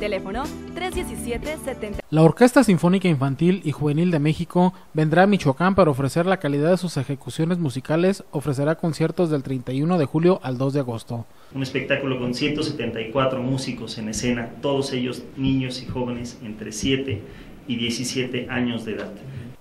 Teléfono 317-70. La Orquesta Sinfónica Infantil y Juvenil de México vendrá a Michoacán para ofrecer la calidad de sus ejecuciones musicales. Ofrecerá conciertos del 31 de julio al 2 de agosto. Un espectáculo con 174 músicos en escena, todos ellos niños y jóvenes entre 7 y 17 años de edad.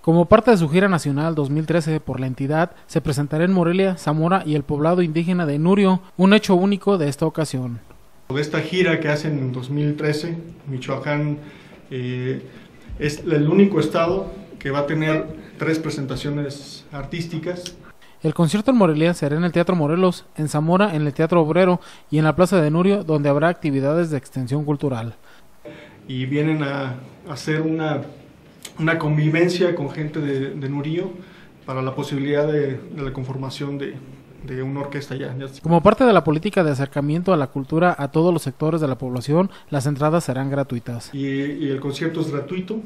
Como parte de su gira nacional 2013 por la entidad, se presentará en Morelia, Zamora y el poblado indígena de Nurio, un hecho único de esta ocasión. De esta gira que hacen en 2013, Michoacán eh, es el único estado que va a tener tres presentaciones artísticas. El concierto en Morelia será en el Teatro Morelos, en Zamora en el Teatro Obrero y en la Plaza de Nurio, donde habrá actividades de extensión cultural. Y vienen a hacer una, una convivencia con gente de, de Nurio para la posibilidad de, de la conformación de, de una orquesta ya, ya. Como parte de la política de acercamiento a la cultura a todos los sectores de la población, las entradas serán gratuitas. Y, y el concierto es gratuito,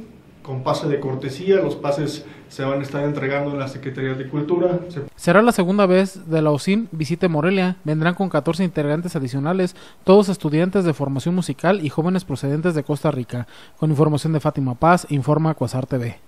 con pase de cortesía. Los pases se van a estar entregando en la Secretaría de Cultura. Se... Será la segunda vez de la OSIN visite Morelia. Vendrán con 14 integrantes adicionales, todos estudiantes de formación musical y jóvenes procedentes de Costa Rica. Con información de Fátima Paz, informa Cuasar TV.